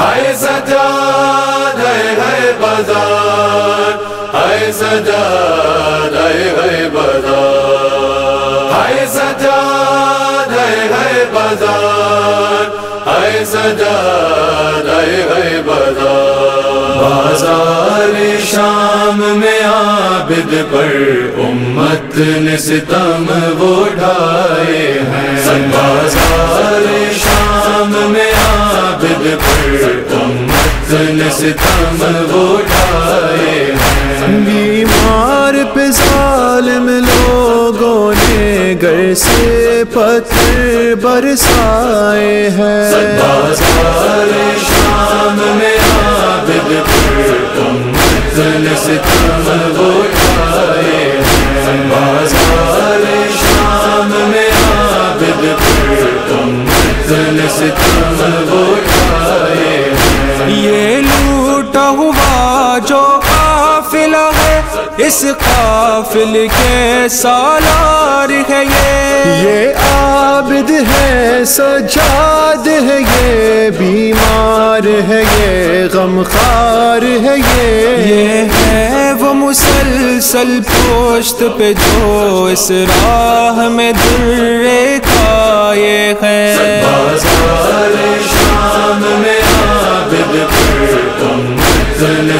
हाय सजाद हाय हाय बाज़ार। हाय सजाद हाय हाय बाज़ार। हाय सजाद हाय हाय बाज़ार। हाय सजाद हाय हाय बाज़ार। बाज़ार शाम में आबिद पर उम्मत ने सितम वो ढाए हैं। बाज़ार उम्मत ने सितम वो ढाए हैं। बीमार पे जालिम लोगों ने घर से पत्थर बरसाए हैं। शाम में आबिद पर बाज़ार शाम में आबिद पर जो काफिला है इस काफिल के सालार है ये। ये आबिद है सजाद है ये बीमार है ये गमखार है ये। ये है वो मुसलसल पोस्ट पे जो इस राह में दुर्रे खाए हैं।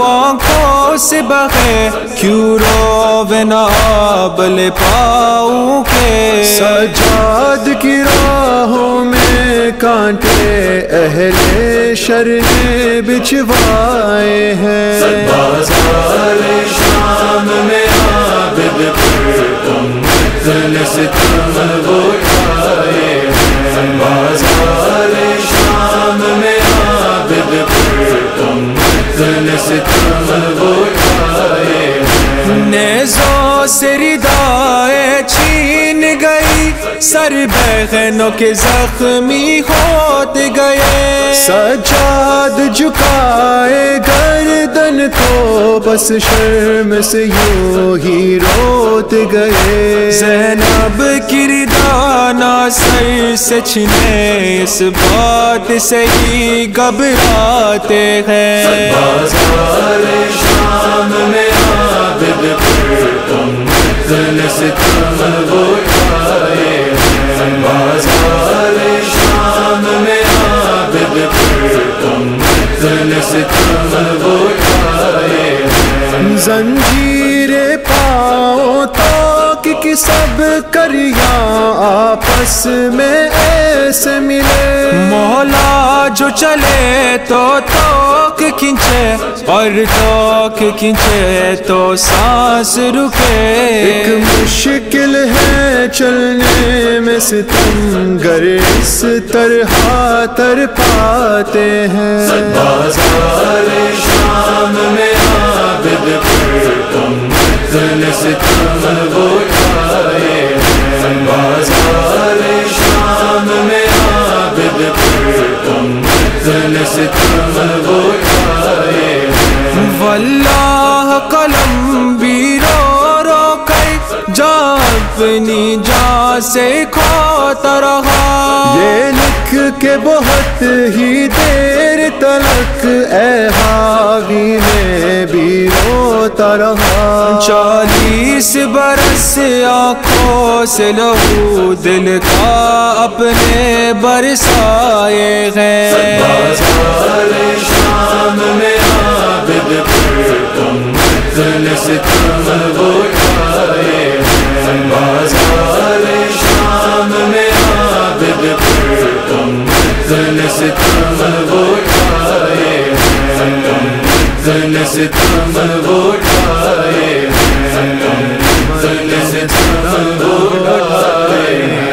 आँखों से बहे क्यों रोवे न बल पाऊँ के? सजाद की राहों में कांटे अहले शर ने बिछवाए हैं। शाम में आबिद पर उम्मत उम्मत ने सर बहनों के जख्मी होत गए। सजाद झुकाए गर्दन को, बस शर्म से यूँ ही रोत गए। जैनब किरदाना सर से छिने, इस बात से ही घबराते हैं। शाम में बाज़ार शाम में आबिद पर उम्मत ने सितम वो ढाए जंजीरे पाओ ताक सब करिया आपस में ऐसे मिले। मौला जो चले तो तोक खिंचे और तोक खिंचे तो सांस रुके। एक मुश्किल है चलने में सितम गर इस तरह तर पाते हैं। बाज़ार शाम में आबिद पर उम्मत ने सितम वो वल्लाह कलम भी रो रो कर जा अपनी जा से खोता रहा। ये लिख के बहुत ही देर तलक। ए हावी में भी रोता रहा। चालीस बरस आँखों से लहू दिल का अपने बरसाए हैं शाम में आबिद पर उम्मत ने सितम वो सितम उठाए हैं।